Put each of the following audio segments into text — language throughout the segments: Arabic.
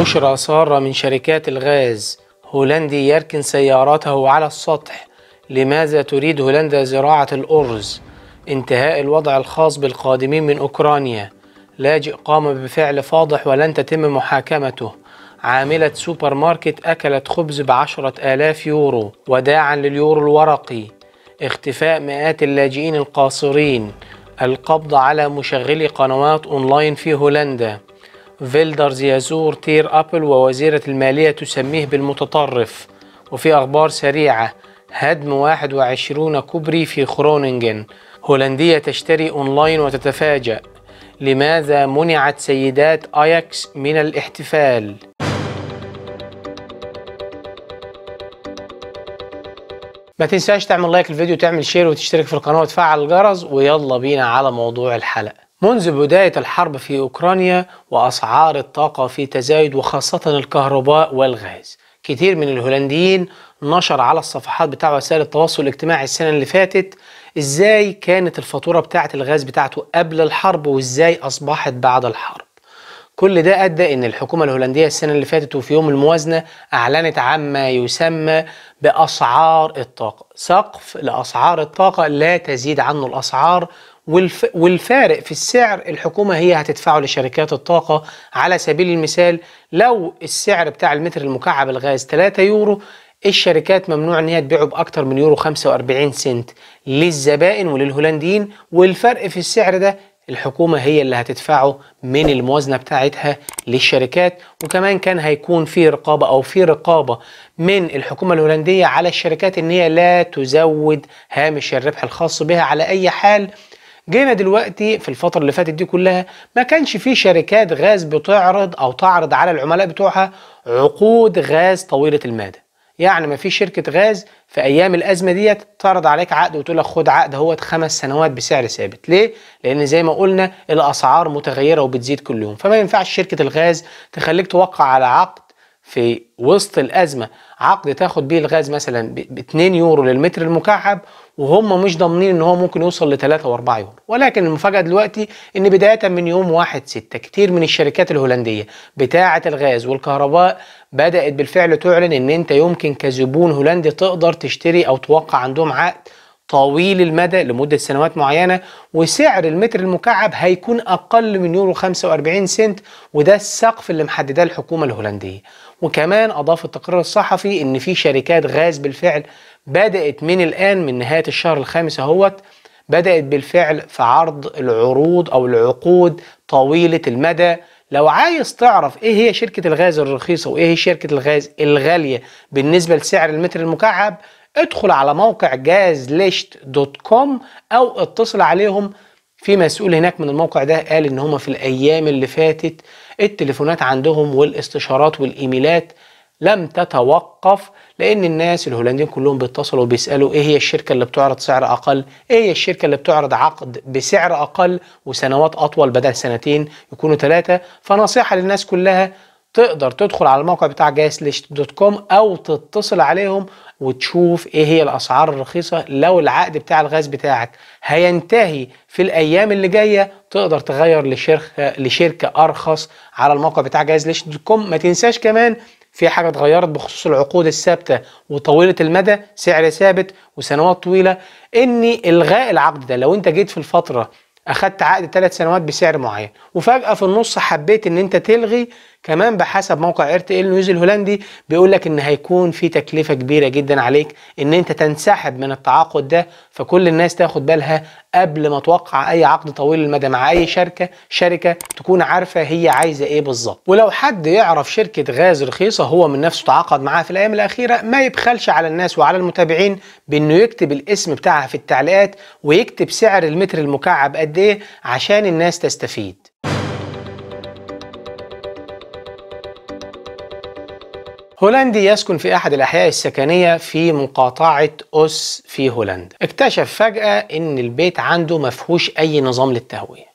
بشرى سارة من شركات الغاز. هولندي يركن سيارته على السطح. لماذا تريد هولندا زراعة الأرز؟ انتهاء الوضع الخاص بالقادمين من أوكرانيا. لاجئ قام بفعل فاضح ولن تتم محاكمته. عاملة سوبر ماركت أكلت خبز بعشرة آلاف يورو وداعا لليورو الورقي. اختفاء مئات اللاجئين القاصرين. القبض على مشغلي قنوات أونلاين في هولندا. فيلدرز يزور تير أبل ووزيرة المالية تسميه بالمتطرف. وفي أخبار سريعة هدم 21 كوبري في خرونينجن. هولندية تشتري أونلاين وتتفاجأ. لماذا منعت سيدات أياكس من الاحتفال؟ ما تنساش تعمل like الفيديو وتعمل share وتشترك في القناة وتفعل الجرس. ويلا بينا على موضوع الحلقة. منذ بداية الحرب في أوكرانيا وأسعار الطاقة في تزايد وخاصة الكهرباء والغاز. كتير من الهولنديين نشر على الصفحات بتاع وسائل التواصل الاجتماعي السنة اللي فاتت إزاي كانت الفاتورة بتاعة الغاز بتاعته قبل الحرب وإزاي أصبحت بعد الحرب. كل ده أدى إن الحكومة الهولندية السنة اللي فاتت وفي يوم الموازنة أعلنت عما يسمى بأسعار الطاقة. سقف لأسعار الطاقة لا تزيد عنه الأسعار والف... والفارق في السعر الحكومة هي هتدفعه لشركات الطاقة. على سبيل المثال لو السعر بتاع المتر المكعب الغاز 3 يورو الشركات ممنوع إن هي تبيعه بأكتر من يورو 45 سنت للزبائن وللهولنديين. والفرق في السعر ده الحكومة هي اللي هتدفعه من الموازنة بتاعتها للشركات. وكمان كان هيكون في رقابة أو في رقابة من الحكومة الهولندية على الشركات إن هي لا تزود هامش الربح الخاص بها. على أي حال جينا دلوقتي في الفترة اللي فاتت دي كلها ما كانش في شركات غاز بتعرض أو تعرض على العملاء بتوعها عقود غاز طويلة المدى. يعني ما في شركة غاز في أيام الأزمة ديت تعرض عليك عقد وتقول لك خد عقد هوت خمس سنوات بسعر ثابت. ليه؟ لأن زي ما قلنا الأسعار متغيرة وبتزيد كل يوم. فما ينفعش شركة الغاز تخليك توقع على عقد في وسط الأزمة عقد تاخد بيه الغاز مثلا ب 2 يورو للمتر المكعب وهم مش ضامنين إن هو ممكن يوصل ل 3 و4 يورو. ولكن المفاجأة دلوقتي إن بداية من يوم 1 6 كتير من الشركات الهولندية بتاعة الغاز والكهرباء بدأت بالفعل تعلن إن أنت يمكن كزبون هولندي تقدر تشتري أو توقع عندهم عقد طويل المدى لمدة سنوات معينة وسعر المتر المكعب هيكون أقل من يورو 45 سنت وده السقف اللي محدداه الحكومة الهولندية. وكمان أضاف التقرير الصحفي إن في شركات غاز بالفعل بدأت من الآن من نهاية الشهر الخامس أهوت بدأت بالفعل في عرض العروض أو العقود طويلة المدى. لو عايز تعرف إيه هي شركة الغاز الرخيصة وإيه هي شركة الغاز الغالية بالنسبة لسعر المتر المكعب ادخل على موقع جازليشت دوت كوم أو اتصل عليهم في مسؤول هناك من الموقع ده قال إن هم في الأيام اللي فاتت التليفونات عندهم والاستشارات والإيميلات لم تتوقف لأن الناس الهولنديين كلهم بيتصلوا وبيسألوا إيه هي الشركة اللي بتعرض سعر أقل؟ إيه هي الشركة اللي بتعرض عقد بسعر أقل وسنوات أطول بدل سنتين يكونوا ثلاثة؟ فنصيحة للناس كلها تقدر تدخل على الموقع بتاع جاسليشت دوت كوم أو تتصل عليهم وتشوف إيه هي الأسعار الرخيصة لو العقد بتاع الغاز بتاعك هينتهي في الأيام اللي جاية. تقدر تغير لشركه لشركة أرخص على الموقع بتاع Gaslicht.com. ما تنساش كمان في حاجة اتغيرت بخصوص العقود الثابتة وطويلة المدى سعر ثابت وسنوات طويلة إن إلغاء العقد ده لو أنت جيت في الفترة أخدت عقد ثلاث سنوات بسعر معين وفجأة في النص حبيت إن أنت تلغي كمان بحسب موقع RTL Nieuws الهولندي بيقول لك إن هيكون في تكلفة كبيرة جدا عليك إن أنت تنسحب من التعاقد ده فكل الناس تاخد بالها قبل ما توقع أي عقد طويل المدى مع أي شركة شركة تكون عارفة هي عايزة إيه بالظبط. ولو حد يعرف شركة غاز رخيصة هو من نفسه تعاقد معاها في الأيام الأخيرة ما يبخلش على الناس وعلى المتابعين بإنه يكتب الاسم بتاعها في التعليقات ويكتب سعر المتر المكعب قد إيه عشان الناس تستفيد. هولندي يسكن في أحد الأحياء السكنية في مقاطعة أوس في هولندا. اكتشف فجأة إن البيت عنده مفهوش أي نظام للتهوية.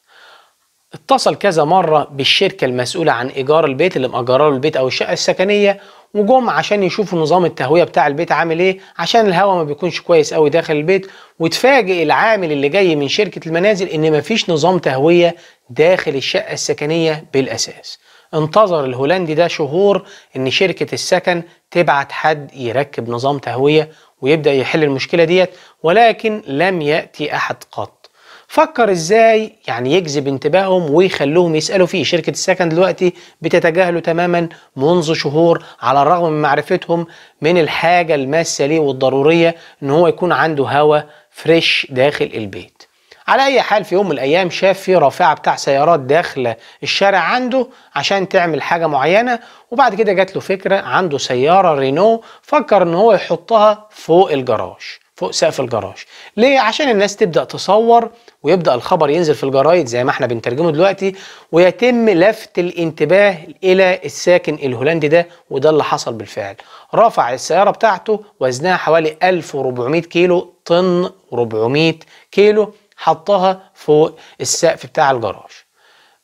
اتصل كذا مرة بالشركة المسؤولة عن إيجار البيت اللي مأجره له البيت أو الشقة السكنية وجم عشان يشوفوا نظام التهوية بتاع البيت عامل إيه عشان الهواء ما بيكونش كويس قوي داخل البيت. وتفاجئ العامل اللي جاي من شركة المنازل إن مفيش نظام تهوية داخل الشقة السكنية بالأساس. انتظر الهولندي ده شهور إن شركة السكن تبعت حد يركب نظام تهوية ويبدأ يحل المشكلة ديت ولكن لم يأتي أحد قط. فكر إزاي يعني يجذب انتباههم ويخلوهم يسألوا فيه. شركة السكن دلوقتي بتتجاهله تماما منذ شهور على الرغم من معرفتهم من الحاجة الماسة ليه والضرورية إن هو يكون عنده هواء فريش داخل البيت. على أي حال في يوم من الأيام شاف في رافعة بتاع سيارات داخله الشارع عنده عشان تعمل حاجة معينة وبعد كده جات له فكرة عنده سيارة رينو فكر إن هو يحطها فوق الجراج فوق سقف الجراج. ليه؟ عشان الناس تبدأ تصور ويبدأ الخبر ينزل في الجرايد زي ما إحنا بنترجمه دلوقتي ويتم لفت الانتباه إلى الساكن الهولندي ده وده اللي حصل بالفعل. رفع السيارة بتاعته وزنها حوالي 1400 كيلو طن 400 كيلو. حطها فوق السقف بتاع الجراج.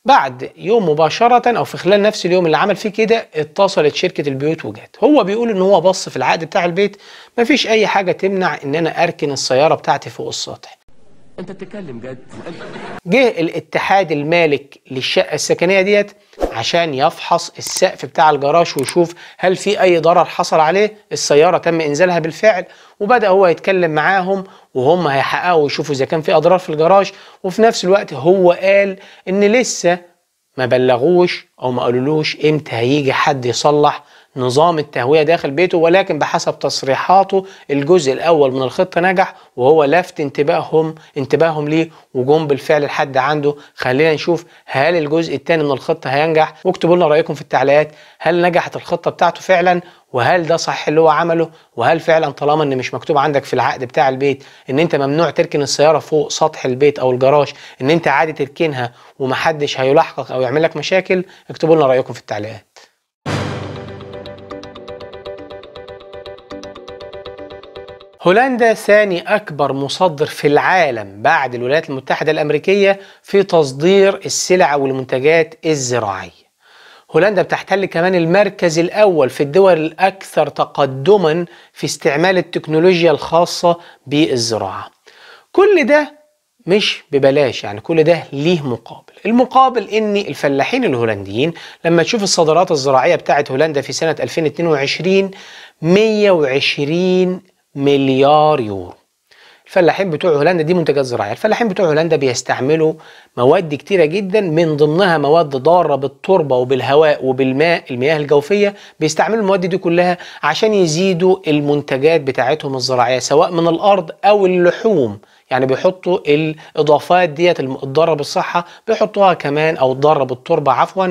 بعد يوم مباشرة أو في خلال نفس اليوم اللي عمل فيه كده اتصلت شركة البيوت وجات. هو بيقول إن هو بص في العقد بتاع البيت مفيش أي حاجة تمنع إن أنا أركن السيارة بتاعتي فوق السطح. أنت بتتكلم جد. جه الاتحاد المالك للشقة السكنية ديت عشان يفحص السقف بتاع الجراج ويشوف هل في أي ضرر حصل عليه. السيارة تم إنزالها بالفعل وبدأ هو يتكلم معاهم وهم هيحققوا ويشوفوا إذا كان في أضرار في الجراج. وفي نفس الوقت هو قال إن لسه ما بلغوش أو ما قالولوش إمتى هيجي حد يصلح نظام التهوية داخل بيته ولكن بحسب تصريحاته الجزء الأول من الخطة نجح وهو لفت انتباههم انتباههم ليه وجم بالفعل لحد عنده. خلينا نشوف هل الجزء الثاني من الخطة هينجح. واكتبوا لنا رأيكم في التعليقات. هل نجحت الخطة بتاعته فعلا؟ وهل ده صح اللي هو عمله؟ وهل فعلا طالما إن مش مكتوب عندك في العقد بتاع البيت إن أنت ممنوع تركن السيارة فوق سطح البيت أو الجراج إن أنت عادي تركنها ومحدش هيلاحقك أو يعمل لك مشاكل؟ اكتبوا لنا رأيكم في التعليقات. هولندا ثاني أكبر مصدر في العالم بعد الولايات المتحدة الأمريكية في تصدير السلع والمنتجات الزراعية. هولندا بتحتل كمان المركز الأول في الدول الأكثر تقدما في استعمال التكنولوجيا الخاصة بالزراعة. كل ده مش ببلاش يعني كل ده ليه مقابل. المقابل إن الفلاحين الهولنديين لما تشوف الصادرات الزراعية بتاعت هولندا في سنة 2022 120 مليار يورو. الفلاحين بتوع هولندا دي منتجات زراعية. الفلاحين بتوع هولندا بيستعملوا مواد كتيرة جدا من ضمنها مواد ضارة بالتربة وبالهواء وبالماء المياه الجوفية. بيستعملوا المواد دي كلها عشان يزيدوا المنتجات بتاعتهم الزراعية سواء من الأرض أو اللحوم. يعني بيحطوا الإضافات ديت الضارة بالصحة بيحطوها كمان أو الضارة بالتربة عفوا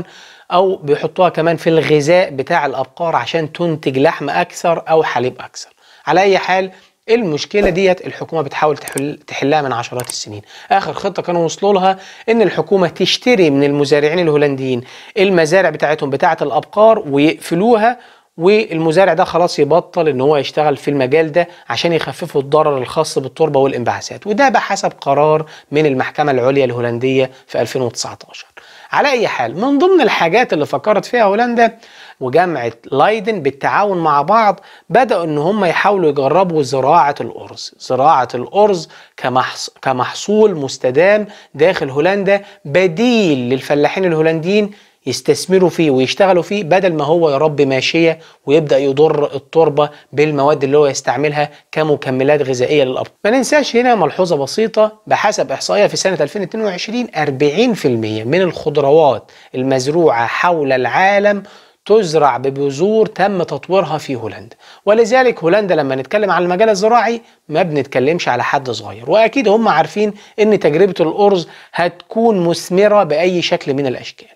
أو بيحطوها كمان في الغذاء بتاع الأبقار عشان تنتج لحم أكثر أو حليب أكثر. على أي حال المشكلة ديت الحكومة بتحاول تحل تحلها من عشرات السنين. آخر خطة كانوا وصلوا لها إن الحكومة تشتري من المزارعين الهولنديين. المزارع بتاعتهم بتاعة الأبقار ويقفلوها والمزارع ده خلاص يبطل إن هو يشتغل في المجال ده عشان يخففوا الضرر الخاص بالتربة والانبعاثات. وده بحسب قرار من المحكمة العليا الهولندية في 2019 على أي حال من ضمن الحاجات اللي فكرت فيها هولندا وجامعه لايدن بالتعاون مع بعض بدأوا إن هم يحاولوا يجربوا زراعة الأرز. زراعة الأرز كمحص كمحصول مستدام داخل هولندا بديل للفلاحين الهولنديين يستثمروا فيه ويشتغلوا فيه بدل ما هو يربي ماشية ويبدأ يضر التربة بالمواد اللي هو يستعملها كمكملات غذائية للأبقار ما ننساش هنا ملحوظة بسيطة بحسب إحصائية في سنة 2022 40% من الخضروات المزروعة حول العالم تزرع ببذور تم تطويرها في هولندا. ولذلك هولندا لما نتكلم على المجال الزراعي ما بنتكلمش على حد صغير. وأكيد هم عارفين إن تجربة الأرز هتكون مثمرة بأي شكل من الأشكال.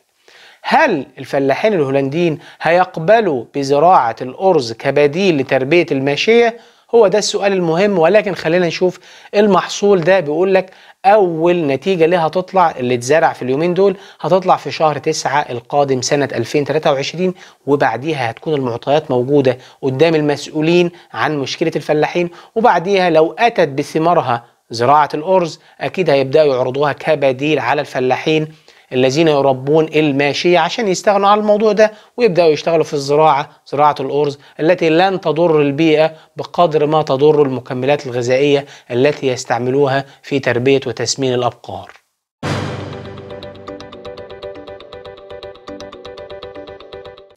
هل الفلاحين الهولنديين هيقبلوا بزراعة الأرز كبديل لتربية الماشية؟ هو ده السؤال المهم ولكن خلينا نشوف المحصول ده بيقول لك أول نتيجة ليه هتطلع اللي اتزرع في اليومين دول هتطلع في شهر تسعة القادم سنة 2023 وبعديها هتكون المعطيات موجودة قدام المسؤولين عن مشكلة الفلاحين وبعديها لو أتت بثمارها زراعة الأرز أكيد هيبدأوا يعرضوها كبديل على الفلاحين الذين يربون الماشية عشان يستغنوا عن الموضوع ده ويبدأوا يشتغلوا في الزراعة زراعة الأرز التي لن تضر البيئة بقدر ما تضر المكملات الغذائية التي يستعملوها في تربية وتسمين الأبقار.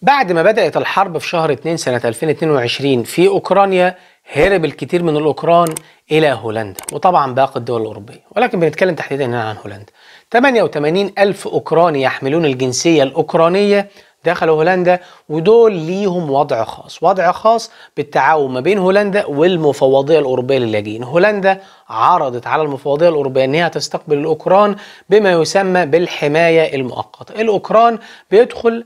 بعد ما بدأت الحرب في شهر 2 سنة 2022 في أوكرانيا هرب الكثير من الأوكران إلى هولندا وطبعا باقي الدول الأوروبية. ولكن بنتكلم تحديدا هنا عن هولندا. 88 ألف أوكراني يحملون الجنسية الأوكرانية دخلوا هولندا ودول ليهم وضع خاص وضع خاص بالتعاون ما بين هولندا والمفوضية الأوروبية للاجئين. هولندا عرضت على المفوضية الأوروبية أنها تستقبل الأوكران بما يسمى بالحماية المؤقتة. الأوكران بيدخل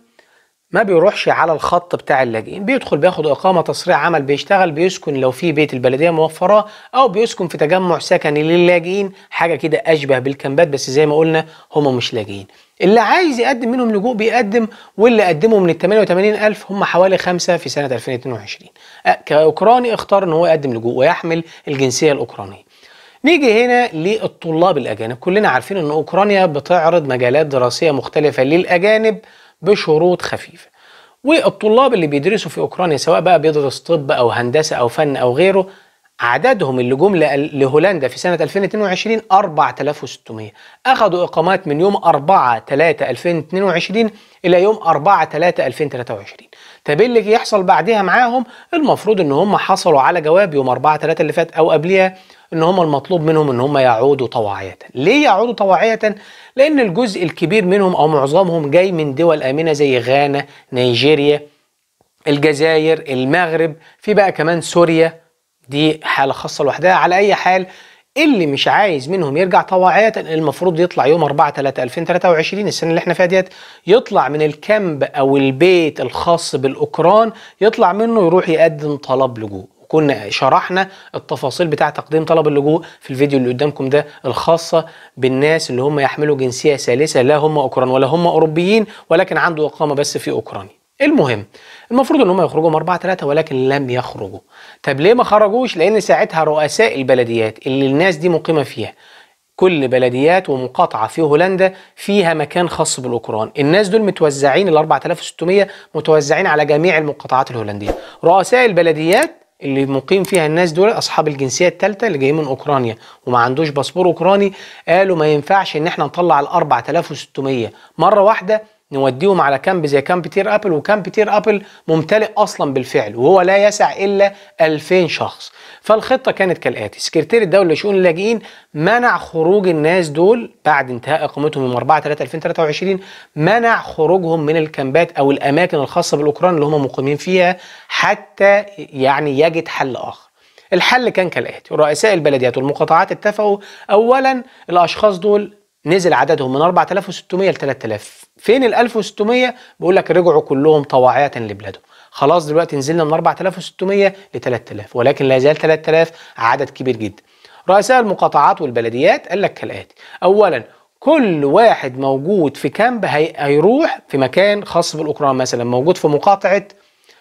ما بيروحش على الخط بتاع اللاجئين. بيدخل بياخد إقامة تصريح عمل بيشتغل بيسكن لو في بيت البلدية موفراه أو بيسكن في تجمع سكني للاجئين. حاجة كده أشبه بالكامبات بس زي ما قلنا هم مش لاجئين. اللي عايز يقدم منهم لجوء بيقدم واللي قدموا من ال 88 ألف هم حوالي خمسة في سنة 2022 أه، كأوكراني اختار إن هو يقدم لجوء ويحمل الجنسية الأوكرانية. نيجي هنا للطلاب الأجانب. كلنا عارفين إن أوكرانيا بتعرض مجالات دراسية مختلفة للأجانب. بشروط خفيفة. والطلاب اللي بيدرسوا في أوكرانيا سواء بقى بيدرس طب أو هندسة أو فن أو غيره عددهم اللي جم لهولندا في سنة 2022 4600 أخذوا إقامات من يوم 4 3 2022 إلى يوم 4 3 2023 طب اللي يحصل بعدها معاهم؟ المفروض إن هم حصلوا على جواب يوم 4 3 اللي فات أو قبلها إن هم المطلوب منهم إن هم يعودوا طواعية ليه يعودوا طواعية لأن الجزء الكبير منهم أو معظمهم جاي من دول آمنة زي غانا نيجيريا الجزائر المغرب في بقى كمان سوريا. دي حالة خاصة لوحدها. على أي حال اللي مش عايز منهم يرجع طواعية المفروض يطلع يوم 4 3 2023 السنة اللي إحنا فيها ديت يطلع من الكامب أو البيت الخاص بالأوكران يطلع منه يروح يقدم طلب لجوء. كنا شرحنا التفاصيل بتاع تقديم طلب اللجوء في الفيديو اللي قدامكم ده الخاصة بالناس اللي هم يحملوا جنسية ثالثة لا هم أوكران ولا هم أوروبيين ولكن عنده إقامة بس في أوكرانيا. المهم المفروض إن هم يخرجوا من 4 3 ولكن لم يخرجوا. طب ليه ما خرجوش؟ لأن ساعتها رؤساء البلديات اللي الناس دي مقيمة فيها. كل بلديات ومقاطعة في هولندا فيها مكان خاص بالأوكران. الناس دول متوزعين ال 4600 متوزعين على جميع المقاطعات الهولندية. رؤساء البلديات اللي مقيم فيها الناس دول أصحاب الجنسية الثالثه اللي جايين من أوكرانيا وما عندوش باسبور أوكراني قالوا ما ينفعش إن إحنا نطلع ال 4600 مرة واحدة نوديهم على camp زي camp تير أبل و camp تير أبل ممتلئ أصلا بالفعل وهو لا يسع إلا 2000 شخص. فالخطة كانت كالآتي. سكرتير الدولة لشؤون اللاجئين منع خروج الناس دول بعد انتهاء اقامتهم يوم 4 3 2023 منع خروجهم من الكامبات أو الأماكن الخاصة بالأوكران اللي هم مقيمين فيها حتى يعني يجد حل آخر. الحل كان كالآتي. رؤساء البلديات والمقاطعات اتفقوا اولا الأشخاص دول نزل عددهم من 4600 ل 3000 فين ال 1600 بيقول لك رجعوا كلهم طواعية لبلادهم. خلاص دلوقتي نزلنا من 4600 ل 3000 ولكن لا يزال 3000 عدد كبير جدا. رؤساء المقاطعات والبلديات قال لك كالآتي. اولا كل واحد موجود في كامب هي... هيروح في مكان خاص بالأوكران مثلا موجود في مقاطعة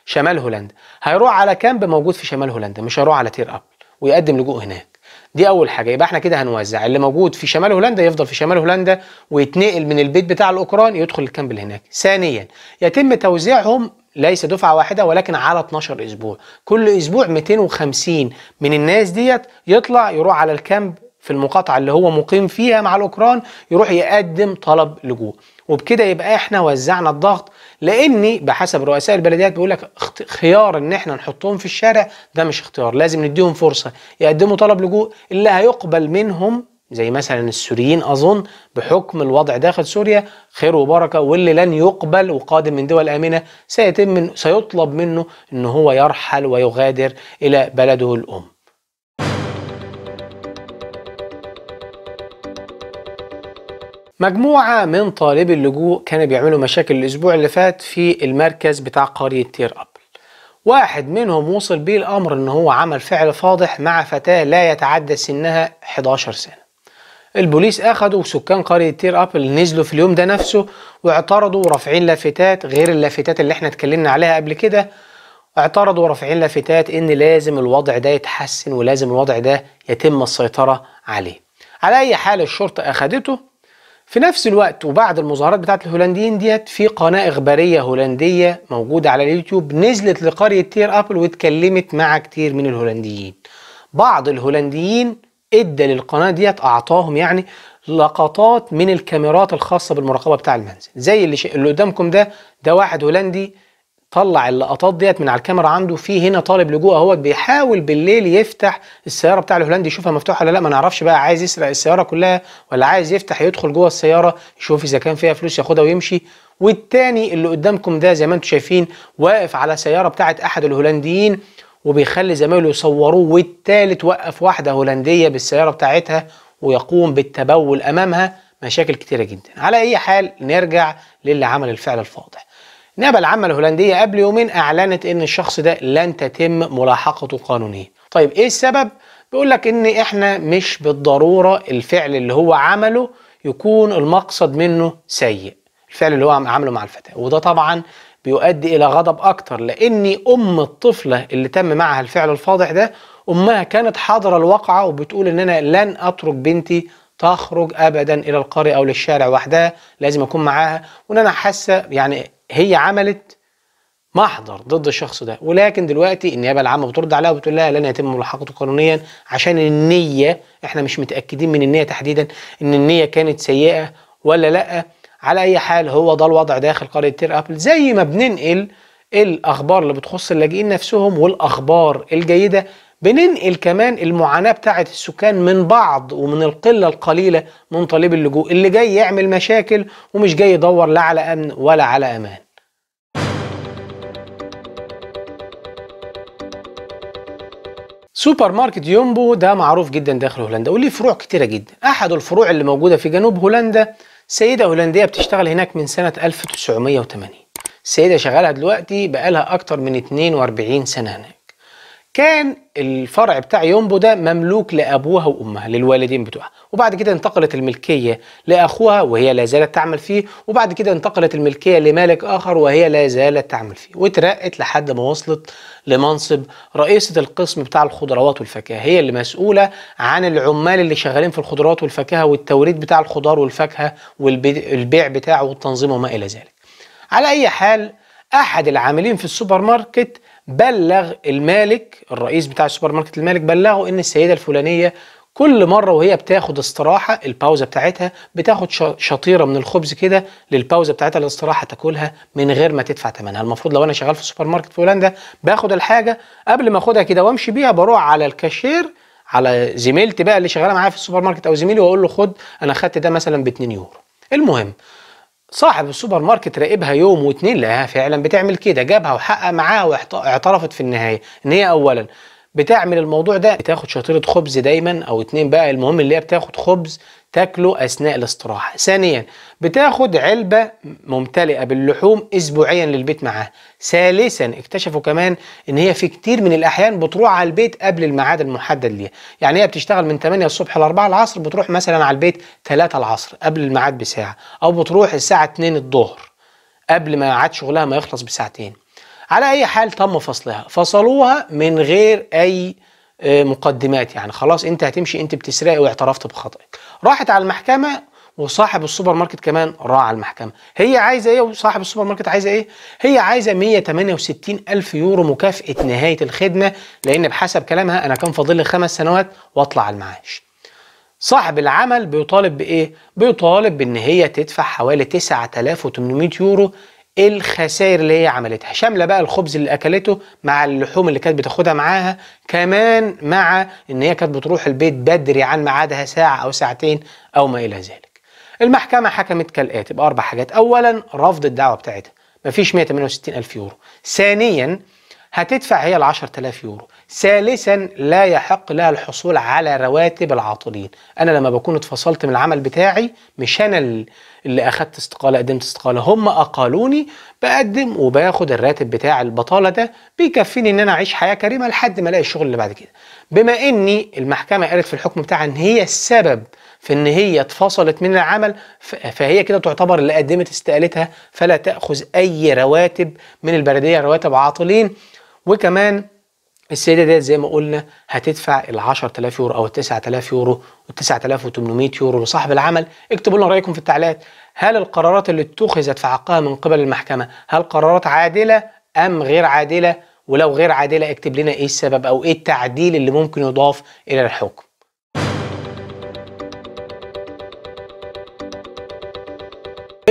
شمال هولندا. هيروح على كامب موجود في شمال هولندا مش هيروح على تير اب ويقدم لجوء هناك. دي أول حاجة. يبقى إحنا كده هنوزع. اللي موجود في شمال هولندا يفضل في شمال هولندا ويتنقل من البيت بتاع الأوكران يدخل الكامب اللي هناك. ثانيا يتم توزيعهم ليس دفعة واحدة ولكن على 12 أسبوع. كل أسبوع 250 من الناس ديت يطلع يروح على الكامب في المقاطعة اللي هو مقيم فيها مع الأوكران يروح يقدم طلب لجوء. وبكده يبقى إحنا وزعنا الضغط لأني بحسب رؤساء البلديات بيقول لك خيار إن إحنا نحطهم في الشارع ده مش اختيار لازم نديهم فرصة يقدموا طلب لجوء اللي هيقبل منهم زي مثلا السوريين أظن بحكم الوضع داخل سوريا خير وبركة واللي لن يقبل وقادم من دول آمنة سيتم من سيطلب منه إن هو يرحل ويغادر إلى بلده الأم. مجموعة من طالبي اللجوء كانوا بيعملوا مشاكل الأسبوع اللي فات في المركز بتاع قرية تير أبل. واحد منهم وصل بيه الأمر إن هو عمل فعل فاضح مع فتاة لا يتعدى سنها 11 سنة. البوليس أخدوا وسكان قرية تير أبل نزلوا في اليوم ده نفسه واعترضوا رافعين لافتات غير اللافتات اللي إحنا اتكلمنا عليها قبل كده. اعترضوا رافعين لافتات إن لازم الوضع ده يتحسن ولازم الوضع ده يتم السيطرة عليه. على أي حال الشرطة أخدته في نفس الوقت وبعد المظاهرات بتاعت الهولنديين ديت في قناة إخبارية هولندية موجودة على اليوتيوب نزلت لقرية تير أبل واتكلمت مع كتير من الهولنديين. بعض الهولنديين إدى للقناة ديت أعطاهم يعني لقطات من الكاميرات الخاصة بالمراقبة بتاع المنزل. زي اللي, ش... اللي قدامكم ده ده واحد هولندي طلع اللقطات ديت من على الكاميرا عنده. في هنا طالب لجوء اهوت بيحاول بالليل يفتح السيارة بتاع الهولندي. يشوفها مفتوحة ولا لا؟ ما نعرفش بقى. عايز يسرق السيارة كلها ولا عايز يفتح يدخل جوه السيارة يشوف إذا كان فيها فلوس ياخدها ويمشي. والتاني اللي قدامكم ده زي ما أنتم شايفين واقف على سيارة بتاعت أحد الهولنديين وبيخلي زمايله يصوروه والتالت وقف واحدة هولندية بالسيارة بتاعتها ويقوم بالتبول أمامها. مشاكل كتيرة جدا. على أي حال نرجع للي عمل الفعل الفاضح. النيابه العامة الهولندية قبل يومين أعلنت إن الشخص ده لن تتم ملاحقته قانونيا طيب إيه السبب؟ بيقول لك إن إحنا مش بالضرورة الفعل اللي هو عمله يكون المقصد منه سيء الفعل اللي هو عمله مع الفتاة. وده طبعا بيؤدي إلى غضب أكتر لأن أم الطفلة اللي تم معها الفعل الفاضح ده أمها كانت حاضرة الواقعة وبتقول ان أنا لن أترك بنتي تخرج ابدا إلى القرية أو للشارع وحدها لازم أكون معاها. وإن أنا حاسة يعني هي عملت محضر ضد الشخص ده. ولكن دلوقتي النيابة العامة بترد عليها وبتقول لها لن يتم ملاحقته قانونيا عشان النية إحنا مش متأكدين من النية تحديدا إن النية كانت سيئة ولا لأ. على أي حال هو ده الوضع داخل قرية تير أبل. زي ما بننقل الأخبار اللي بتخص اللاجئين نفسهم والأخبار الجيدة بننقل كمان المعاناة بتاعه السكان من بعض ومن القلة القليلة من طالب اللجوء اللي جاي يعمل مشاكل ومش جاي يدور لا على أمن ولا على أمان. سوبر ماركت يومبو ده معروف جدا داخل هولندا وليه فروع كتيرة جدا. أحد الفروع اللي موجودة في جنوب هولندا سيدة هولندية بتشتغل هناك من سنة 1980 السيده شغاله دلوقتي بقالها أكتر من 42 سنة هناك. كان الفرع بتاع يومبو ده مملوك لأبوها وأمها للوالدين بتوعها. وبعد كده انتقلت الملكية لأخوها وهي لا زالت تعمل فيه وبعد كده انتقلت الملكية لمالك آخر وهي لا زالت تعمل فيه. واترقت لحد ما وصلت لمنصب رئيسة القسم بتاع الخضروات والفاكهة. هي اللي مسؤولة عن العمال اللي شغالين في الخضروات والفاكهة والتوريد بتاع الخضار والفاكهة والبيع بتاعه والتنظيم وما إلى ذلك. على أي حال أحد العاملين في السوبر ماركت بلغ المالك الرئيس بتاع السوبر ماركت المالك بلغه إن السيدة الفلانية كل مرة وهي بتاخد استراحة ال pauze بتاعتها بتاخد شطيرة من الخبز كده لل pauze بتاعتها الاستراحة تاكلها من غير ما تدفع ثمنها المفروض لو أنا شغال في السوبر ماركت في هولندا باخد الحاجة قبل ما أخدها كده وأمشي بيها بروح على الكاشير على زميلتي بقى اللي شغالة معايا في السوبر ماركت أو زميلي وأقول له خد أنا خدت ده مثلا ب 2 يورو. المهم صاحب السوبر ماركت راقبها يوم واتنين لقاها فعلا بتعمل كده جابها وحقق معاها واعترفت في النهاية إن هي اولا. بتعمل الموضوع ده بتاخد شطيرة خبز دايما أو اتنين بقى المهم اللي هي بتاخد خبز تاكله أثناء الاستراحة. ثانيا بتاخد علبة ممتلئة باللحوم اسبوعيا للبيت معاها. ثالثا اكتشفوا كمان إن هي في كتير من الأحيان بتروح على البيت قبل الميعاد المحدد ليها. يعني هي بتشتغل من 8 الصبح ل 4 العصر بتروح مثلا على البيت 3 العصر قبل الميعاد بساعة أو بتروح الساعة 2 الظهر قبل ما ميعاد شغلها ما يخلص بساعتين. على أي حال تم فصلها. فصلوها من غير أي مقدمات يعني. خلاص أنت هتمشي أنت بتسرقي واعترفت بخطئك راحت على المحكمة وصاحب السوبر ماركت كمان راح على المحكمة. هي عايزة إيه؟ وصاحب السوبر ماركت عايزة إيه؟ هي عايزة 168 ألف يورو مكافأة نهاية الخدمة لأن بحسب كلامها أنا كان فاضل لي خمس سنوات واطلع على المعاش. صاحب العمل بيطالب بإيه؟ بيطالب بإن هي تدفع حوالي 9800 يورو الخسائر اللي هي عملتها؟ شاملة بقى الخبز اللي أكلته مع اللحوم اللي كانت بتاخدها معاها كمان مع إن هي كانت بتروح البيت بدري عن ميعادها ساعة أو ساعتين أو ما إلى ذلك. المحكمة حكمت كالآتي بأربع حاجات. اولا رفض الدعوة بتاعتها. مفيش 168 ألف يورو. ثانيا هتدفع هي ال 10000 يورو. ثالثا لا يحق لها الحصول على رواتب العاطلين. أنا لما بكون اتفصلت من العمل بتاعي مش أنا اللي أخدت استقالة قدمت استقالة. هم أقالوني بقدم وباخد الراتب بتاع البطالة ده بيكفيني إن أنا أعيش حياة كريمة لحد ما ألاقي الشغل اللي بعد كده. بما إني المحكمة قالت في الحكم بتاعها إن هي السبب في إن هي اتفصلت من العمل فهي كده تعتبر اللي قدمت استقالتها فلا تأخذ أي رواتب من البلدية رواتب عاطلين. وكمان السيدة ديت زي ما قلنا هتدفع ال 10000 يورو أو ال 9000 يورو وال 9800 يورو لصاحب العمل. اكتبوا لنا رأيكم في التعليقات. هل القرارات اللي اتخذت في حقها من قبل المحكمة هل قرارات عادلة أم غير عادلة؟ ولو غير عادلة اكتب لنا إيه السبب أو إيه التعديل اللي ممكن يضاف إلى الحكم.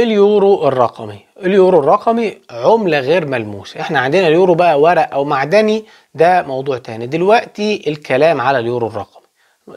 اليورو الرقمي. اليورو الرقمي عملة غير ملموسة. إحنا عندنا اليورو بقى ورق أو معدني ده موضوع تاني. دلوقتي الكلام على اليورو الرقمي.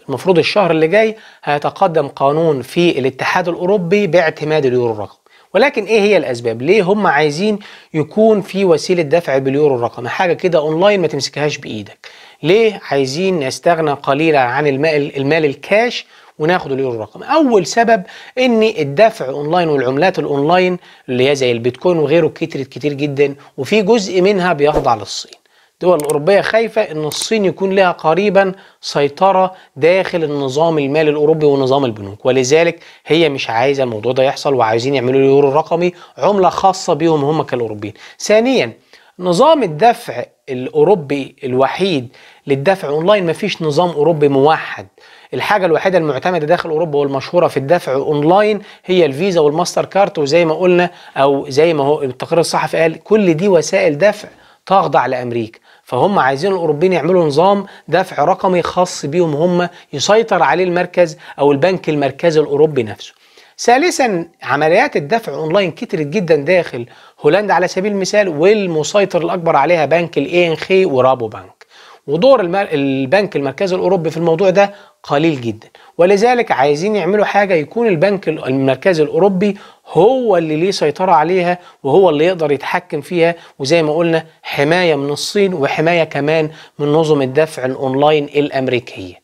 المفروض الشهر اللي جاي هيتقدم قانون في الاتحاد الأوروبي باعتماد اليورو الرقمي. ولكن إيه هي الأسباب؟ ليه هم عايزين يكون في وسيلة دفع باليورو الرقمي؟ حاجة كده أونلاين ما تمسكهاش بإيدك. ليه عايزين نستغنى قليلا عن المال, المال الكاش وناخد اليورو الرقمي. أول سبب ان الدفع أونلاين والعملات الأونلاين اللي هي زي البيتكوين وغيره كترت كتير جدا وفي جزء منها بيخضع للصين. الدول الأوروبية خايفة إن الصين يكون لها قريبا سيطرة داخل النظام المالي الأوروبي ونظام البنوك. ولذلك هي مش عايزة الموضوع ده يحصل وعايزين يعملوا اليورو الرقمي عملة خاصة بيهم هم كالأوروبيين. ثانيا نظام الدفع الأوروبي الوحيد للدفع أونلاين مفيش نظام أوروبي موحد. الحاجة الوحيدة المعتمدة داخل أوروبا والمشهورة في الدفع أونلاين هي الفيزا والماستر كارت وزي ما قلنا أو زي ما هو التقرير الصحفي قال كل دي وسائل دفع تخضع لأمريكا فهم عايزين الأوروبيين يعملوا نظام دفع رقمي خاص بيهم هم يسيطر عليه المركز أو البنك المركزي الأوروبي نفسه ثالثا عمليات الدفع أونلاين كترت جدا داخل هولندا على سبيل المثال والمسيطر الأكبر عليها بنك ال ING و Rabobank ودور. البنك المركزي الأوروبي في الموضوع ده قليل جدا. ولذلك عايزين يعملوا حاجة يكون البنك المركزي الأوروبي هو اللي ليه سيطرة عليها وهو اللي يقدر يتحكم فيها. وزي ما قلنا حماية من الصين وحماية كمان من نظم الدفع الأونلاين الأمريكية.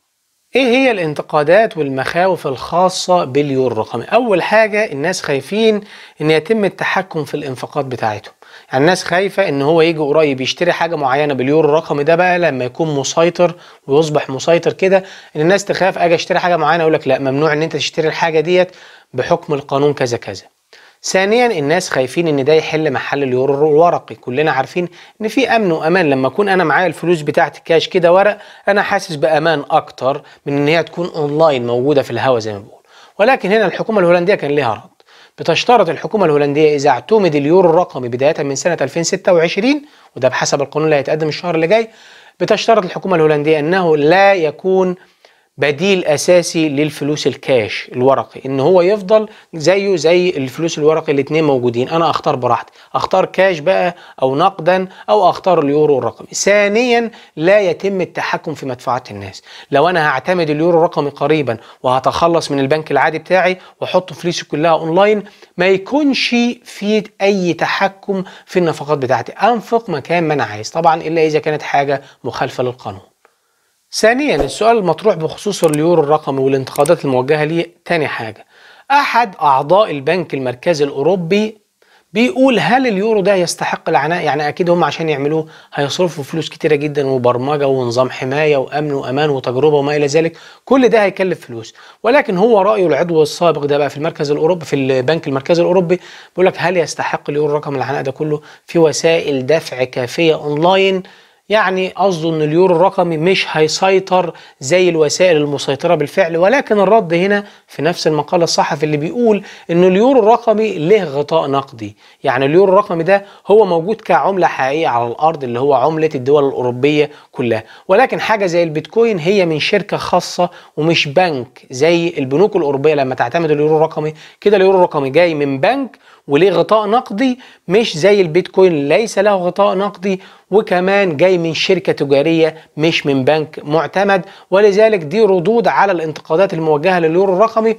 إيه هي الانتقادات والمخاوف الخاصة باليورو الرقمي؟ أول حاجة الناس خايفين إن يتم التحكم في الإنفاقات بتاعتهم، الناس خايفة إن هو يجي قريب يشتري حاجة معينة باليورو الرقمي ده بقى لما يكون مسيطر ويصبح مسيطر كده إن الناس تخاف أجي أشتري حاجة معينة يقول لك لأ ممنوع إن أنت تشتري الحاجة ديت بحكم القانون كذا كذا. ثانيا الناس خايفين إن ده يحل محل اليورو الورقي. كلنا عارفين إن في أمن وأمان. لما أكون أنا معايا الفلوس بتاعتي كاش كده ورق أنا حاسس بأمان أكتر من إن هي تكون أونلاين موجودة في الهواء زي ما بقول ولكن هنا الحكومة الهولندية كان ليها رد. بتشترط الحكومة الهولندية إذا اعتمد اليورو الرقمي بداية من سنة 2026 وده بحسب القانون اللي هيتقدم الشهر اللي جاي بتشترط الحكومة الهولندية أنه لا يكون بديل أساسي للفلوس الكاش الورقي. إن هو يفضل زيه زي الفلوس الورقي الاثنين موجودين. أنا أختار براحتي. أختار كاش بقى أو نقدا أو أختار اليورو الرقمي. ثانيا لا يتم التحكم في مدفوعات الناس. لو أنا هعتمد اليورو الرقمي قريبا وهتخلص من البنك العادي بتاعي وأحط فلوسي كلها أونلاين ما يكونش في أي تحكم في النفقات بتاعتي. أنفق مكان ما أنا عايز. طبعا إلا إذا كانت حاجة مخالفة للقانون. ثانيا السؤال المطروح بخصوص اليورو الرقمي والانتقادات الموجهة ليه تاني حاجة. أحد أعضاء البنك المركزي الأوروبي بيقول هل اليورو ده يستحق العناء؟ يعني أكيد هم عشان يعملوه هيصرفوا فلوس كتيرة جدا وبرمجة ونظام حماية وأمن وأمان وتجربة وما إلى ذلك. كل ده هيكلف فلوس. ولكن هو رايه العضو السابق ده بقى في المركز الأوروبي في البنك المركزي الأوروبي بيقول لك هل يستحق اليورو الرقم العناء ده كله في وسائل دفع كافية أونلاين؟ يعني قصده إن اليورو الرقمي مش هيسيطر زي الوسائل المسيطرة بالفعل ولكن الرد هنا في نفس المقال الصحفي اللي بيقول إن اليورو الرقمي له غطاء نقدي. يعني اليورو الرقمي ده هو موجود كعملة حقيقية على الأرض اللي هو عملة الدول الأوروبية كلها. ولكن حاجة زي البيتكوين هي من شركة خاصة ومش بنك زي البنوك الأوروبية لما تعتمد اليورو الرقمي. كده اليورو الرقمي جاي من بنك وليه غطاء نقدي؟ مش زي البيتكوين ليس له غطاء نقدي وكمان جاي من شركة تجارية مش من بنك معتمد ولذلك دي ردود على الانتقادات الموجهة لليورو الرقمي.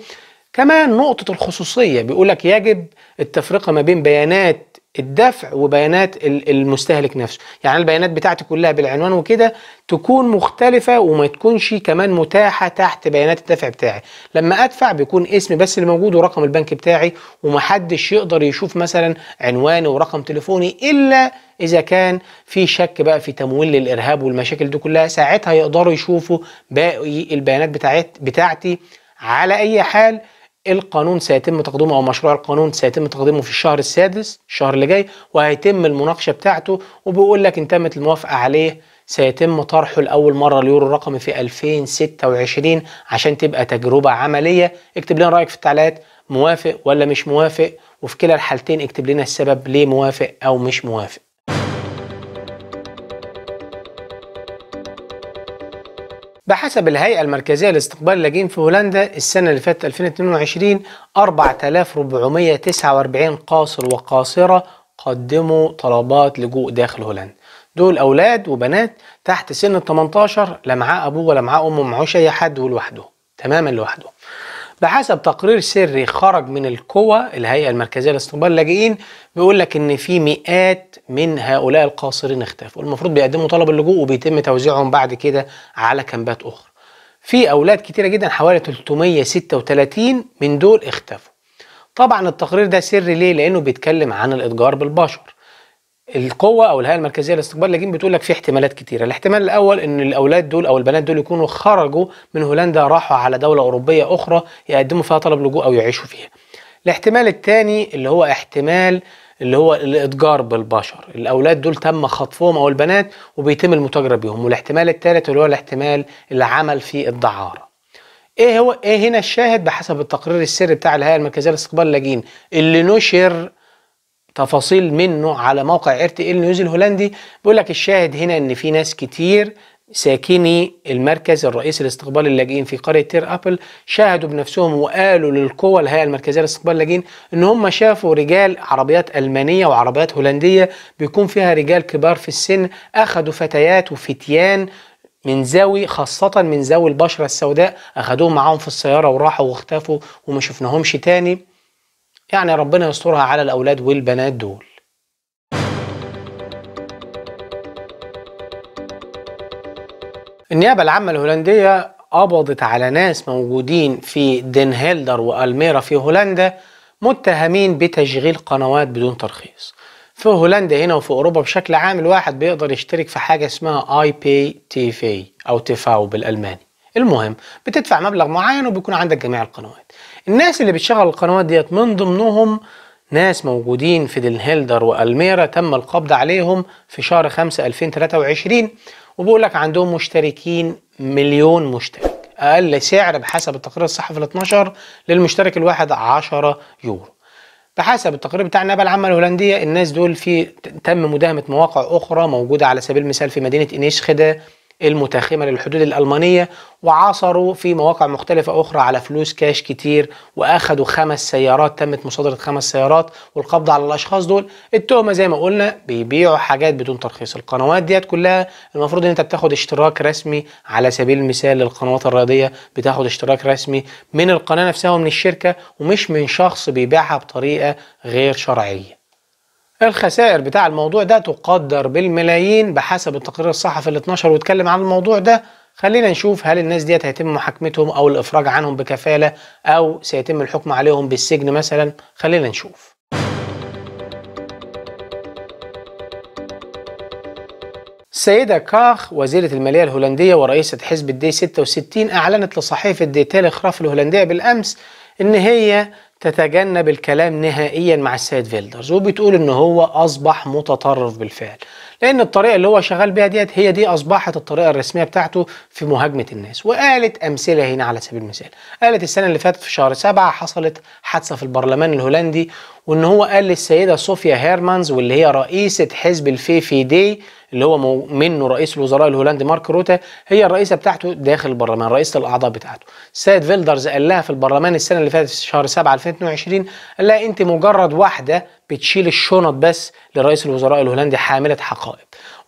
كمان نقطة الخصوصية بيقول لك يجب التفرقة ما بين بيانات الدفع وبيانات المستهلك نفسه. يعني البيانات بتاعتي كلها بالعنوان وكده تكون مختلفة وما تكونش كمان متاحة تحت بيانات الدفع بتاعي. لما أدفع بيكون اسمي بس اللي موجود ورقم البنك بتاعي ومحدش يقدر يشوف مثلا عنواني ورقم تليفوني إلا إذا كان في شك بقى في تمويل للارهاب والمشاكل دي كلها. ساعتها يقدروا يشوفوا باقي البيانات بتاعت بتاعتي على أي حال القانون سيتم تقديمه أو مشروع القانون سيتم تقديمه في الشهر السادس الشهر اللي جاي وهيتم المناقشة بتاعته وبيقول لك ان تمت الموافقه عليه. سيتم طرحه لأول مرة اليورو الرقمي في 2026 عشان تبقى تجربة عملية. اكتب لنا رأيك في التعليقات موافق ولا مش موافق؟ وفي كلا الحالتين اكتب لنا السبب ليه موافق أو مش موافق. بحسب الهيئة المركزية لاستقبال اللاجئين في هولندا السنة اللي فاتت 2022 4449 قاصر وقاصرة قدموا طلبات لجوء داخل هولندا. دول أولاد وبنات تحت سن ال 18 لا معاه أبوه ولا معاه أمه معهوش أي حد ولوحده تماما لوحده. بحسب تقرير سري خرج من القوى الهيئة المركزية لاستقبال اللاجئين بيقول لك إن في مئات من هؤلاء القاصرين اختفوا. المفروض بيقدموا طلب اللجوء وبيتم توزيعهم بعد كده على كامبات أخرى. في أولاد كتيرة جدا حوالي 336 من دول اختفوا. طبعا التقرير ده سري ليه؟ لأنه بيتكلم عن الإتجار بالبشر. القوة أو الهيئة المركزية لاستقبال اللاجئين بتقول لك في احتمالات كتيرة، الاحتمال الأول إن الأولاد دول أو البنات دول يكونوا خرجوا من هولندا راحوا على دولة أوروبية أخرى يقدموا فيها طلب لجوء أو يعيشوا فيها. الاحتمال الثاني اللي هو احتمال اللي هو الإتجار بالبشر، الأولاد دول تم خطفهم أو البنات وبيتم المتاجرة بيهم، والاحتمال الثالث اللي هو الاحتمال العمل في الدعارة. إيه هو إيه هنا الشاهد بحسب التقرير السري بتاع الهيئة المركزية لاستقبال اللاجئين اللي نشر تفاصيل منه على موقع RTL News الهولندي. بيقول لك الشاهد هنا إن في ناس كتير ساكني المركز الرئيسي لاستقبال اللاجئين في قرية تير أبل شاهدوا بنفسهم وقالوا للقوى الهيئة المركزية لاستقبال اللاجئين إن هم شافوا رجال عربيات ألمانية وعربيات هولندية بيكون فيها رجال كبار في السن أخذوا فتيات وفتيان من ذوي خاصة من ذوي البشرة السوداء. أخدوهم معاهم في السيارة وراحوا واختفوا وما شفناهمش تاني. يعني ربنا يسترها على الأولاد والبنات دول. النيابة العامة الهولندية قبضت على ناس موجودين في دين هيلدر وألميرا في هولندا متهمين بتشغيل قنوات بدون ترخيص. في هولندا هنا وفي أوروبا بشكل عام الواحد بيقدر يشترك في حاجة اسمها IPTV أو تي فاو بالألماني. المهم بتدفع مبلغ معين وبيكون عندك جميع القنوات. الناس اللي بتشغل القنوات ديت من ضمنهم ناس موجودين في دنهيلدر وألميرا تم القبض عليهم في شهر 5 2023 وبيقول لك عندهم مشتركين مليون مشترك أقل سعر بحسب التقرير الصحفي ال 12 للمشترك الواحد 10 يورو. بحسب التقرير بتاع النيابه العامه الهولندية الناس دول في تم مداهمة مواقع أخرى موجودة على سبيل المثال في مدينة انيشخده المتاخمة للحدود الألمانية وعثروا في مواقع مختلفة أخرى على فلوس كاش كتير وأخدوا خمس سيارات تمت مصادره خمس سيارات والقبض على الأشخاص دول. التهمة زي ما قلنا بيبيعوا حاجات بدون ترخيص. القنوات ديت كلها المفروض إن أنت بتاخد اشتراك رسمي على سبيل المثال للقنوات الرياضية بتاخد اشتراك رسمي من القناة نفسها ومن الشركة ومش من شخص بيبيعها بطريقة غير شرعية. الخسائر بتاع الموضوع ده تقدر بالملايين بحسب التقرير الصحفي ال 12 واتكلم عن الموضوع ده. خلينا نشوف هل الناس ديت هيتم محاكمتهم أو الإفراج عنهم بكفالة أو سيتم الحكم عليهم بالسجن مثلا. خلينا نشوف. السيدة كاخ وزيرة المالية الهولندية ورئيسة حزب ال D 66 أعلنت لصحيفة De Telegraaf الهولندية بالأمس إن هي تتجنب الكلام نهائيا مع السيد فيلدرز وبتقول إن هو أصبح متطرف بالفعل. لأن الطريقة اللي هو شغال بيها ديت هي دي أصبحت الطريقة الرسمية بتاعته في مهاجمة الناس. وقالت أمثلة هنا على سبيل المثال. قالت السنة اللي فاتت في شهر سبعة حصلت حادثة في البرلمان الهولندي وإن هو قال للسيدة صوفيا هيرمانز واللي هي رئيسة حزب ال VVD اللي هو منه رئيس الوزراء الهولندي مارك روتا هي الرئيسة بتاعته داخل البرلمان رئيسة الأعضاء بتاعته. السيد فيلدرز قال لها في البرلمان السنة اللي فاتت في شهر 7 2022 قال لها أنت مجرد واحدة بتشيل الشنط بس لرئيس الوزراء الهولندي حاملة حقائب.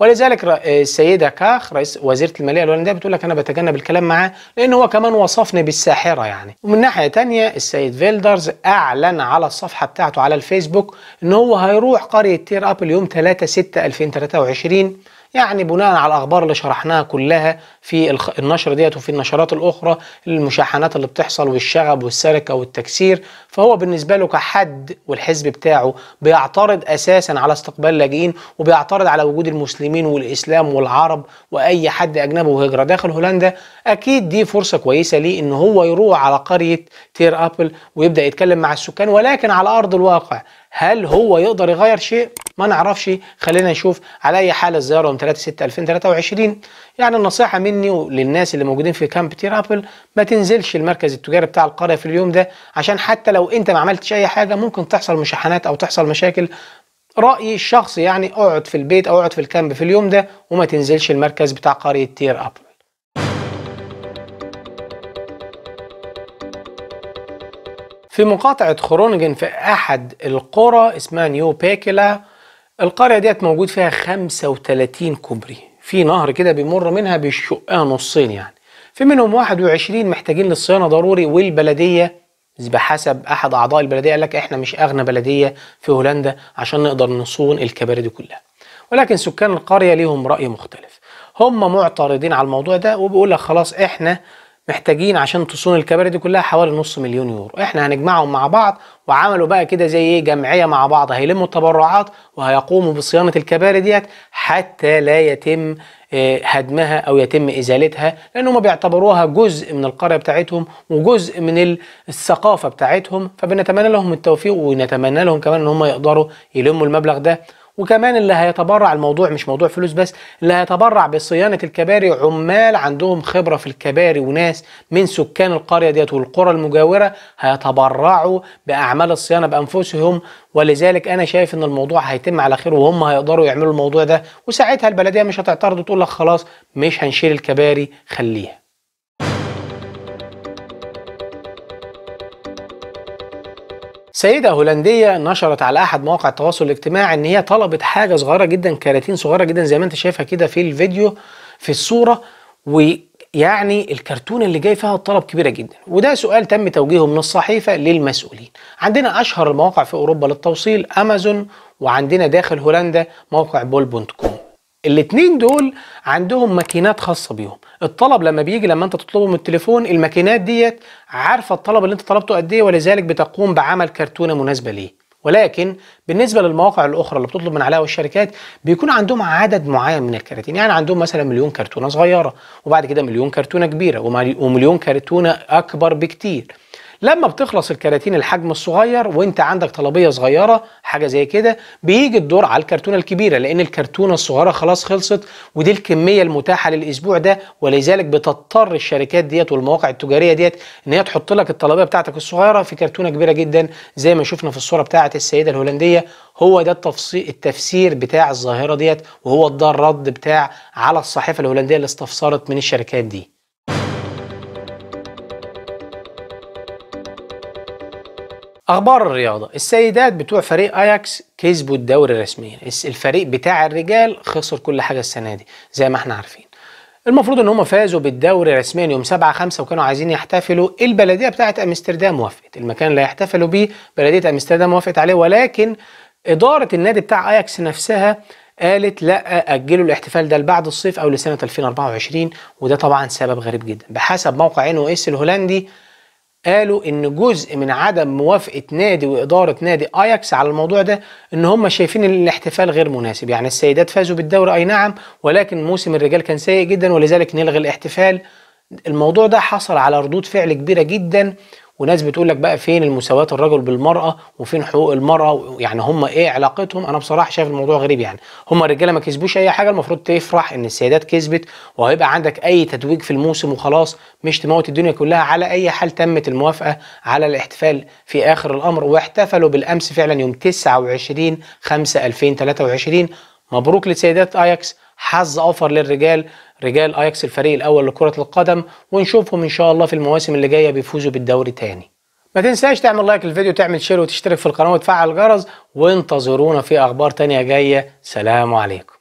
ولذلك السيدة كاخ رئيس وزيرة المالية الهولندية بتقول لك أنا بتجنب الكلام معاه لأن هو كمان وصفني بالساحرة يعني. ومن ناحية تانية السيد فيلدرز أعلن على الصفحة بتاعته على الفيسبوك إن هو هيروح قرية تير ابل يوم 3 6 2023 يعني بناء على الأخبار اللي شرحناها كلها في النشر ديت وفي النشرات الأخرى المشاحنات اللي بتحصل والشغب والسرقة والتكسير فهو بالنسبة له كحد والحزب بتاعه بيعترض أساسا على استقبال اللاجئين وبيعترض على وجود المسلمين والإسلام والعرب وأي حد أجنبي وهجره داخل هولندا أكيد دي فرصة كويسة ليه إن هو يروح على قرية تير أبل ويبدأ يتكلم مع السكان ولكن على أرض الواقع هل هو يقدر يغير شيء؟ ما نعرفش. خلينا نشوف على أي حال الزيارة يوم 3 6 2023 يعني النصيحة مني للناس اللي موجودين في camp تير أبل ما تنزلش المركز التجاري بتاع القرية في اليوم ده عشان حتى لو أنت ما عملتش أي حاجة ممكن تحصل مشاحنات أو تحصل مشاكل. رأيي الشخصي يعني اقعد في البيت أو اقعد في ال camp في اليوم ده وما تنزلش المركز بتاع قرية تير أبل. في مقاطعة خرونجن في أحد القرى اسمها نيو بيكلا القرية ديت موجود فيها 35 كوبري. في نهر كده بيمر منها بيشقها نصين يعني. في منهم 21 محتاجين للصيانة ضروري والبلدية بحسب أحد أعضاء البلدية قال لك إحنا مش أغنى بلدية في هولندا عشان نقدر نصون الكباري دي كلها. ولكن سكان القرية ليهم رأي مختلف. هم معترضين على الموضوع ده وبيقول لك خلاص إحنا محتاجين عشان تصون الكباري دي كلها حوالي نص مليون يورو. إحنا هنجمعهم مع بعض وعملوا بقى كده زي إيه جمعية مع بعض. هيلموا التبرعات وهيقوموا بصيانة الكباري ديت حتى لا يتم آه، هدمها أو يتم إزالتها لأن هم بيعتبروها جزء من القرية بتاعتهم وجزء من ال- الثقافة بتاعتهم. فبنتمنى لهم التوفيق ونتمنى لهم كمان إن هم يقدروا يلموا المبلغ ده. وكمان اللي هيتبرع الموضوع مش موضوع فلوس بس اللي هيتبرع بصيانة الكباري عمال عندهم خبرة في الكباري وناس من سكان القرية ديت والقرى المجاورة هيتبرعوا بأعمال الصيانة بأنفسهم. ولذلك أنا شايف إن الموضوع هيتم على خير وهم هيقدروا يعملوا الموضوع ده. وساعتها البلدية مش هتعترض وتقول لك خلاص مش هنشيل الكباري خليها. سيدة هولندية نشرت على أحد مواقع التواصل الاجتماعي إن هي طلبت حاجة صغيرة جدا كراتين صغيرة جدا زي ما أنت شايفها كده في الفيديو في الصورة ويعني الكرتون اللي جاي فيها الطلب كبيرة جدا. وده سؤال تم توجيهه من الصحيفة للمسؤولين. عندنا أشهر المواقع في أوروبا للتوصيل أمازون وعندنا داخل هولندا موقع bol.com com. الاتنين دول عندهم ماكينات خاصة بيهم. الطلب لما بيجي لما انت تطلبه من التليفون الماكينات ديت عارفة الطلب اللي انت طلبته قد إيه ولذلك بتقوم بعمل كرتونة مناسبة ليه. ولكن بالنسبة للمواقع الأخرى اللي بتطلب من عليها والشركات بيكون عندهم عدد معين من الكراتين. يعني عندهم مثلا مليون كرتونة صغيرة وبعد كده مليون كرتونة كبيرة وملي- ومليون كرتونة أكبر بكتير. لما بتخلص الكراتين الحجم الصغير وانت عندك طلبية صغيرة حاجة زي كده بيجي الدور على الكرتونة الكبيرة لأن الكرتونة الصغيرة خلاص خلصت ودي الكمية المتاحة للأسبوع ده ولذلك بتضطر الشركات ديت والمواقع التجارية ديت إن هي تحط لك الطلبية بتاعتك الصغيرة في كرتونة كبيرة جدا زي ما شفنا في الصورة بتاعه السيدة الهولندية. هو ده التفسير بتاع الظاهرة ديت وهو ده الرد بتاع على الصحيفة الهولندية اللي استفسرت من الشركات دي. أخبار الرياضة. السيدات بتوع فريق أياكس كسبوا الدوري رسميا الفريق بتاع الرجال خسر كل حاجة السنة دي زي ما إحنا عارفين. المفروض إن هم فازوا بالدوري رسميا يوم 7 5 وكانوا عايزين يحتفلوا. البلدية بتاعه أمستردام وافقت. المكان اللي هيحتفلوا بيه بلدية أمستردام وافقت عليه. ولكن إدارة النادي بتاع أياكس نفسها قالت لا أجلوا الاحتفال ده لبعد الصيف أو لسنة 2024 وده طبعا سبب غريب جدا. بحسب موقع NOS الهولندي قالوا إن جزء من عدم موافقة نادي وإدارة نادي اياكس على الموضوع ده إن هم شايفين الاحتفال غير مناسب. يعني السيدات فازوا بالدوري أي نعم ولكن موسم الرجال كان سيء جدا ولذلك نلغي الاحتفال. الموضوع ده حصل على ردود فعل كبيرة جدا وناس بتقول لك بقى فين المساواة الرجل بالمرأة وفين حقوق المرأة يعني هم إيه علاقتهم؟ أنا بصراحة شايف الموضوع غريب يعني. هم الرجالة ما كسبوش أي حاجة المفروض تفرح إن السيدات كسبت وهيبقى عندك أي تتويج في الموسم وخلاص مش تموت الدنيا كلها على أي حال تمت الموافقة على الاحتفال في آخر الأمر. واحتفلوا بالأمس فعلا يوم 29 5 2023 مبروك لسيدات آياكس. حظ أوفر للرجال. رجال آياكس الفريق الأول لكرة القدم ونشوفهم إن شاء الله في المواسم اللي جاية بيفوزوا بالدوري تاني. ما تنساش تعمل like للفيديو تعمل share وتشترك في القناة وتفعل الجرس وانتظرونا في أخبار تانية جاية. سلام عليكم.